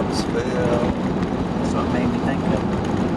Knoxville. Uh, that's what made me think of it.